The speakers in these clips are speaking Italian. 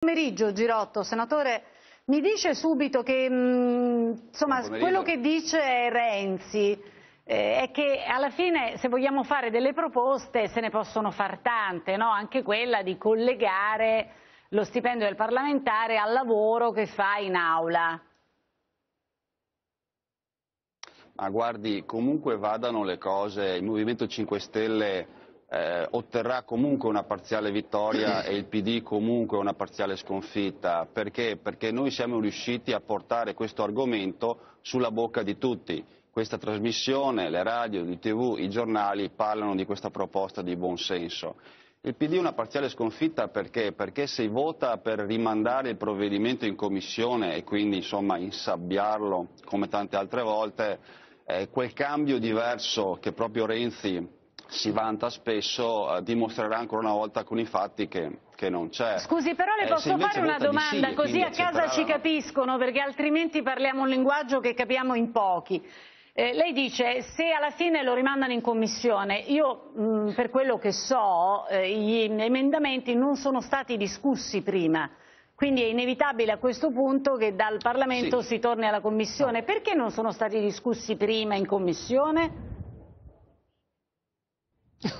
pomeriggio Girotto, senatore, mi dice subito che mh, insomma, quello che dice Renzi eh, è che alla fine se vogliamo fare delle proposte se ne possono far tante, no? anche quella di collegare lo stipendio del parlamentare al lavoro che fa in aula. Ma guardi, comunque vadano le cose, il Movimento 5 Stelle eh, otterrà comunque una parziale vittoria e il PD comunque una parziale sconfitta. Perché? Perché noi siamo riusciti a portare questo argomento sulla bocca di tutti. Questa trasmissione, le radio, i tv, i giornali parlano di questa proposta di buon senso. Il PD è una parziale sconfitta perché? Perché se vota per rimandare il provvedimento in commissione e quindi insomma insabbiarlo come tante altre volte, eh, quel cambio diverso che proprio Renzi si vanta spesso, eh, dimostrerà ancora una volta con i fatti che, che non c'è. Scusi, però le Eh, posso fare una domanda, sì, così a casa ci capiscono, perché altrimenti parliamo un linguaggio che capiamo in pochi. Eh, lei dice se alla fine lo rimandano in commissione, io mh, per quello che so eh, gli emendamenti non sono stati discussi prima, quindi è inevitabile a questo punto che dal Parlamento Sì. si torni alla commissione. Perché non sono stati discussi prima in commissione?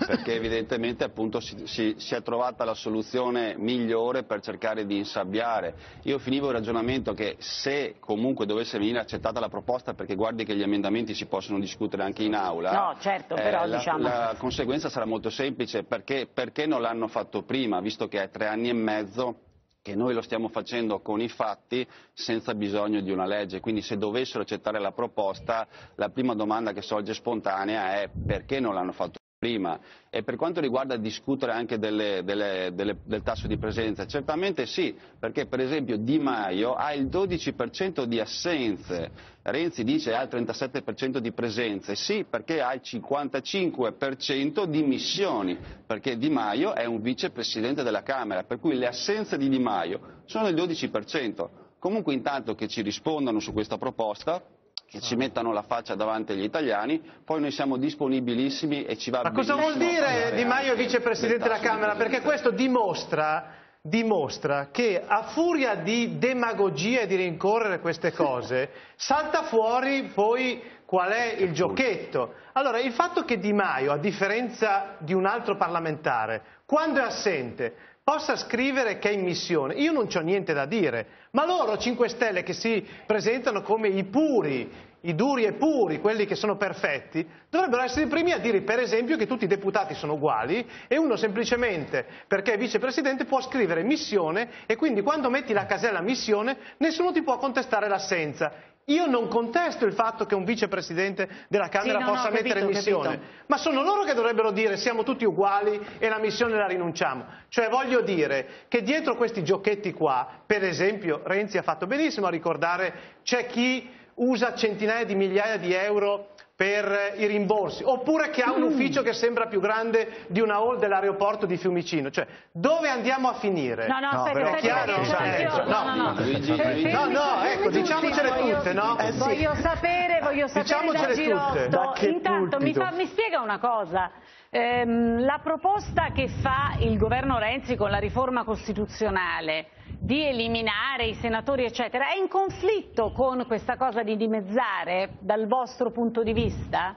Perché evidentemente appunto si, si- si è trovata la soluzione migliore per cercare di insabbiare. Io finivo il ragionamento che se comunque dovesse venire accettata la proposta, perché guardi che gli emendamenti si possono discutere anche in aula, No, certo, però, la, diciamo- la conseguenza sarà molto semplice, perché, perché non l'hanno fatto prima, visto che è tre anni e mezzo che noi lo stiamo facendo con i fatti senza bisogno di una legge, quindi se dovessero accettare la proposta la prima domanda che sorge spontanea è perché non l'hanno fatto prima. E per quanto riguarda discutere anche delle- delle- delle- del tasso di presenza, certamente sì, perché per esempio Di Maio ha il 12% di assenze, Renzi dice ha il 37% di presenze, sì perché ha il 55% di missioni, perché Di Maio è un vicepresidente della Camera, per cui le assenze di Di Maio sono il 12%. Comunque intanto che ci rispondano su questa proposta, che ci mettano la faccia davanti agli italiani, poi noi siamo disponibilissimi e ci va Ma cosa vuol dire Di Maio vicepresidente del della Camera? Perché questo dimostra, dimostra che a furia di demagogia e di rincorrere queste cose, salta fuori poi qual è il giochetto. Allora, il fatto che Di Maio, a differenza di un altro parlamentare, quando è assente, possa scrivere che è in missione, io non c'ho niente da dire, ma loro 5 Stelle che si presentano come i puri, i duri e puri, quelli che sono perfetti, dovrebbero essere i primi a dire per esempio che tutti i deputati sono uguali e uno semplicemente perché è vicepresidente può scrivere missione e quindi quando metti la casella missione nessuno ti può contestare l'assenza. Io non contesto il fatto che un vicepresidente della Camera Sì, no, possa no, mettere capito, in missione, capito. ma sono loro che dovrebbero dire siamo tutti uguali e la missione la rinunciamo. Cioè voglio dire che dietro questi giochetti qua, per esempio Renzi ha fatto benissimo a ricordare c'è chi usa centinaia di migliaia di euro per i rimborsi, oppure che ha un ufficio che sembra più grande di una hall dell'aeroporto di Fiumicino. Cioè, dove andiamo a finire? No, no, aspetta, però aspetta, chiaro, perché cioè, io- ecco, no, no, no. Luigi, Fer- Luigi. No, no, ecco, diciamocele voglio- tutte, no? Eh sì. Voglio sapere, voglio sapere da. Girotto. Da Intanto mi, fa- mi spiega una cosa. Ehm, la proposta che fa il governo Renzi con la riforma costituzionale di eliminare i senatori eccetera è in conflitto con questa cosa di dimezzare dal vostro punto di vista?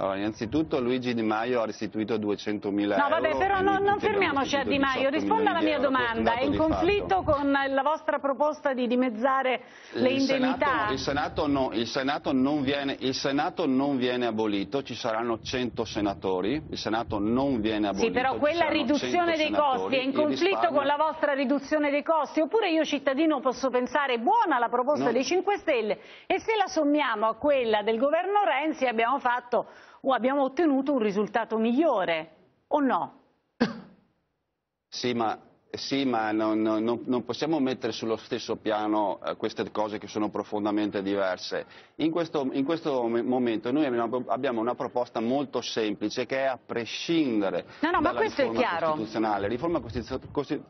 Allora, innanzitutto Luigi Di Maio ha restituito 200.000 No, euro. vabbè, però non, non fermiamoci a Di Maio, 18 risponda alla mia domanda. È in conflitto fatto. con la vostra proposta di dimezzare le Il indennità? Senato, il, Senato no- il Senato non viene, il Senato non viene abolito, ci saranno 100 senatori, il Senato non viene abolito. Sì, però quella riduzione 100 dei costi è in conflitto con la vostra riduzione dei costi? Oppure io cittadino posso pensare buona la proposta No. dei 5 Stelle e se la sommiamo a quella del governo Renzi abbiamo fatto o abbiamo ottenuto un risultato migliore o no? Sì, ma, sì, ma non, non- non- possiamo mettere sullo stesso piano eh, queste cose che sono profondamente diverse. In questo, in questo mo- momento noi abbiamo, una proposta molto semplice che è a prescindere No, no, dalla riforma costituzionale. Riforma costituzio- costi- È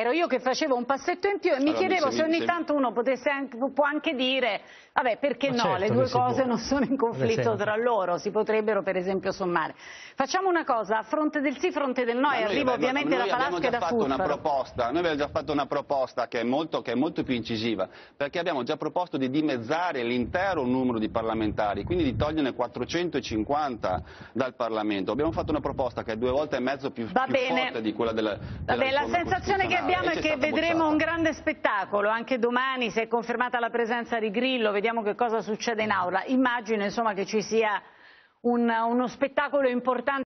ero io che facevo un passetto in più e mi Allora, chiedevo se se mi- ogni tanto uno potesse anche, può anche dire, vabbè perché Ma no, certo le due cose può. non sono in conflitto sempre. tra loro, si potrebbero per esempio sommare. Facciamo una cosa, a fronte del sì, fronte del no, Ma e abbiamo- ovviamente noi la abbiamo Falasca già da fatto una Furfaro. proposta, noi abbiamo già fatto una proposta che è, molto, che è molto più incisiva, perché abbiamo già proposto di dimezzare l'intero numero di parlamentari, quindi di toglierne 450 dal Parlamento. Abbiamo fatto una proposta che è due volte e mezzo più, Va più bene. forte di quella della, della Vabbè, la sensazione che abbiamo è che vedremo bocciata. un grande spettacolo, anche domani se è confermata la presenza di Grillo, vediamo che cosa succede in aula. Immagino insomma che ci sia un- uno spettacolo importante.